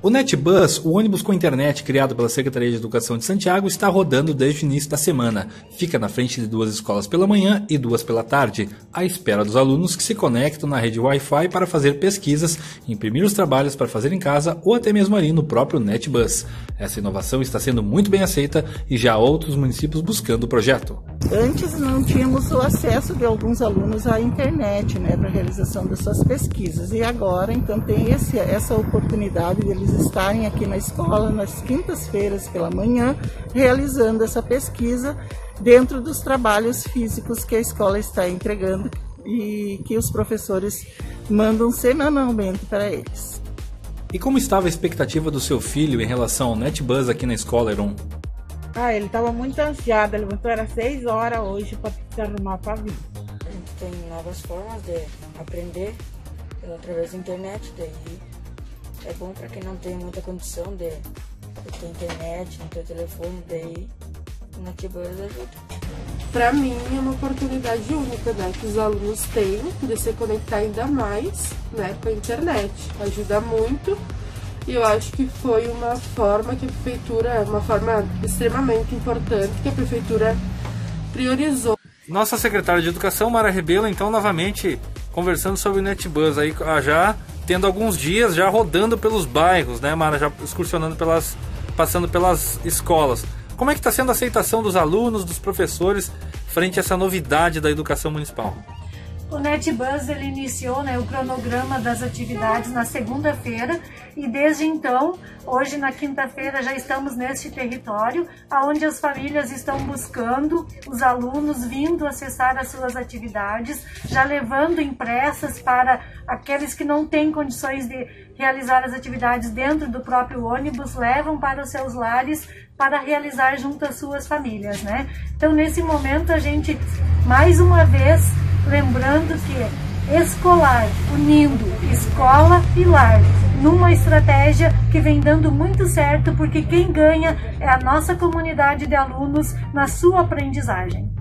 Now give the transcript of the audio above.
O NetBus, o ônibus com internet criado pela Secretaria de Educação de Santiago, está rodando desde o início da semana. Fica na frente de duas escolas pela manhã e duas pela tarde, à espera dos alunos que se conectam na rede Wi-Fi para fazer pesquisas, imprimir os trabalhos para fazer em casa ou até mesmo ali no próprio NetBus. Essa inovação está sendo muito bem aceita e já há outros municípios buscando o projeto. Antes não tínhamos o acesso de alguns alunos à internet, né, para a realização das suas pesquisas. E agora, então, tem esse, essa oportunidade deles eles estarem aqui na escola nas quintas-feiras pela manhã, realizando essa pesquisa dentro dos trabalhos físicos que a escola está entregando e que os professores mandam semanalmente para eles. E como estava a expectativa do seu filho em relação ao NetBuzz aqui na escola? Ah, ele estava muito ansiado, ele levantou, era 6 horas hoje para se arrumar para vir. A gente tem novas formas de aprender através da internet, daí é bom para quem não tem muita condição de, de ter internet, não ter telefone, daí o NetBus ajuda. Para mim é uma oportunidade única, né, que os alunos têm de se conectar ainda mais, né, com a internet. Ajuda muito e eu acho que foi uma forma que a prefeitura, uma forma extremamente importante que a prefeitura priorizou. Nossa secretária de Educação, Mara Rebelo, então novamente conversando sobre o NetBus aí já tendo alguns dias já rodando pelos bairros, né, Mara? Já excursionando pelas. passando pelas escolas. Como é que está sendo a aceitação dos alunos, dos professores, frente a essa novidade da educação municipal? O NetBus ele iniciou né, o cronograma das atividades na segunda-feira e desde então, hoje na quinta-feira, já estamos neste território, onde as famílias estão buscando os alunos vindo acessar as suas atividades, já levando impressas para aqueles que não têm condições de realizar as atividades dentro do próprio ônibus, levam para os seus lares para realizar junto às suas famílias, né? Então, nesse momento, a gente, mais uma vez, lembrando que escolar, unindo escola e lar, numa estratégia que vem dando muito certo, porque quem ganha é a nossa comunidade de alunos na sua aprendizagem.